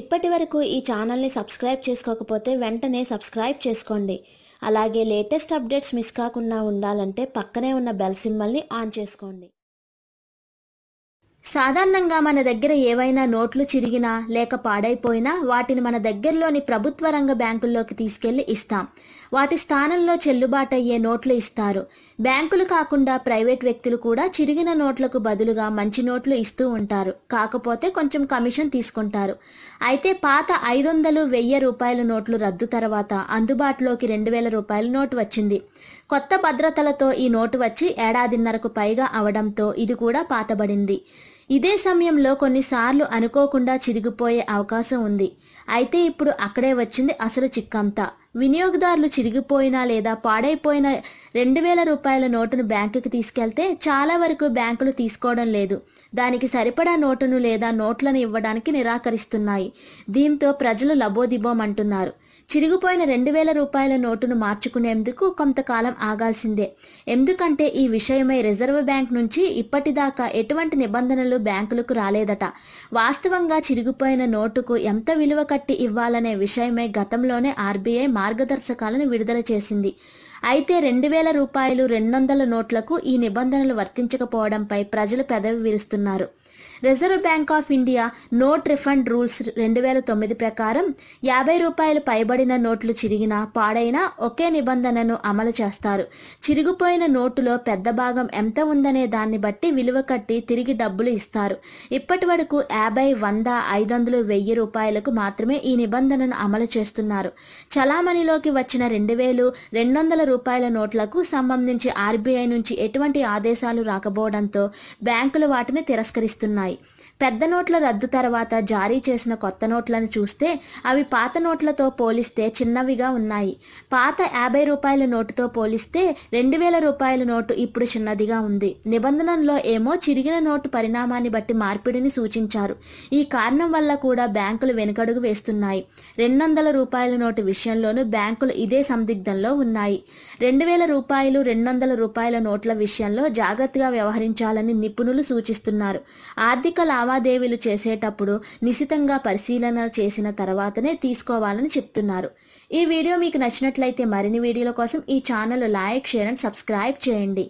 ఇప్పటి వరకు ఈ ఛానల్ని సబ్స్క్రైబ్ చేసుకోకపోతే వెంటనే సబ్స్క్రైబ్ చేసుకోండి. అలాగే లేటెస్ట్ అప్డేట్స్ మిస్ కాకుండా ఉండాలంటే పక్కనే ఉన్న బెల్ సింబల్ని ఆన్ చేసుకోండి. సాధారణంగా మన దగ్గర ఏవైనా నోట్లు చిరిగినా లేక పాడైపోయినా వాటిని మన దగ్గరలోని ప్రభుత్వ రంగ బ్యాంకుల్లోకి తీసుకెళ్ళి ఇస్తాం. వాటి స్థానంలో చెల్లుబాటు అయ్యే నోట్లు ఇస్తారు. బ్యాంకులు కాకుండా ప్రైవేట్ వ్యక్తులు కూడా చిరిగిన నోట్లకు బదులుగా మంచి నోట్లు ఇస్తూ ఉంటారు. కాకపోతే కొంచెం కమిషన్ తీసుకుంటారు. అయితే పాత ఐదు వందలు వెయ్యి రూపాయల నోట్లు రద్దు తర్వాత అందుబాటులోకి రెండు వేల రూపాయల నోటు వచ్చింది. కొత్త భద్రతలతో ఈ నోటు వచ్చి ఏడాదిన్నరకు పైగా అవడంతో ఇది కూడా పాతబడింది. ఇదే సమయంలో కొన్నిసార్లు అనుకోకుండా చిరిగిపోయే అవకాశం ఉంది. అయితే ఇప్పుడు అక్కడే వచ్చింది అసలు చిక్కంతా. వినియోగదారులు చిరిగిపోయిన లేదా పాడైపోయిన రెండు వేల రూపాయల నోటును బ్యాంకుకి తీసుకెళ్తే చాలా వరకు బ్యాంకులు తీసుకోవడం లేదు. దానికి సరిపడా నోటును లేదా నోట్లను ఇవ్వడానికి నిరాకరిస్తున్నాయి. దీంతో ప్రజలు లబోదిబోం అంటున్నారు. చిరిగిపోయిన రెండు వేల రూపాయల నోటును మార్చుకునేందుకు కొంతకాలం ఆగాల్సిందే. ఎందుకంటే ఈ విషయమై రిజర్వ్ బ్యాంక్ నుంచి ఇప్పటిదాకా ఎటువంటి నిబంధనలు బ్యాంకులకు రాలేదట. వాస్తవంగా చిరిగిపోయిన నోటుకు ఎంత విలువ కట్టి ఇవ్వాలనే విషయమై గతంలోనే ఆర్బీఐ మార్గదర్శకాలను విడుదల చేసింది. అయితే రెండు వేల రూపాయలు రెండు వందల నోట్లకు ఈ నిబంధనలు వర్తించకపోవడంపై ప్రజలు పెదవి విరుస్తున్నారు. Reserve Bank of India note refund rules రెండు వేల తొమ్మిది ప్రకారం యాభై రూపాయలు పైబడిన నోట్లు చిరిగినా పాడైనా ఒకే నిబంధనను అమలు చేస్తారు. చిరిగిపోయిన నోటులో పెద్ద భాగం ఎంత ఉందనే దాన్ని బట్టి విలువ కట్టి తిరిగి డబ్బులు ఇస్తారు. ఇప్పటి వరకు యాభై వంద ఐదు వందలు వెయ్యి రూపాయలకు మాత్రమే ఈ నిబంధనను అమలు చేస్తున్నారు. చలామణిలోకి వచ్చిన రెండు వేలు రెండు వందల రూపాయల నోట్లకు సంబంధించి ఆర్బీఐ నుంచి ఎటువంటి ఆదేశాలు రాకపోవడంతో బ్యాంకులు వాటిని తిరస్కరిస్తున్నాయి. పెద్ద నోట్ల రద్దు తర్వాత జారీ చేసిన కొత్త నోట్లను చూస్తే అవి పాత నోట్లతో పోలిస్తే చిన్నవిగా ఉన్నాయి. పాత యాభై రూపాయల నోటుతో పోలిస్తే రెండు వేల రూపాయల నోటు ఇప్పుడు చిన్నదిగా ఉంది. నిబంధనల్లో ఏమో చిరిగిన నోటు పరిణామాన్ని బట్టి మార్పిడిని సూచించారు. ఈ కారణం వల్ల కూడా బ్యాంకులు వెనుకడుగు వేస్తున్నాయి. రెండు వందల రూపాయల నోటు విషయంలోనూ బ్యాంకులు ఇదే సందిగ్ధంలో ఉన్నాయి. రెండు వేల రూపాయలు రెండు వందల రూపాయల నోట్ల విషయంలో జాగ్రత్తగా వ్యవహరించాలని నిపుణులు సూచిస్తున్నారు. ఆర్థిక లావాదేవీలు చేసేటప్పుడు నిశితంగా పరిశీలన చేసిన తర్వాతనే తీసుకోవాలని చెప్తున్నారు. ఈ వీడియో మీకు నచ్చినట్లయితే మరిన్ని వీడియోల కోసం ఈ channel like share and subscribe చేయండి.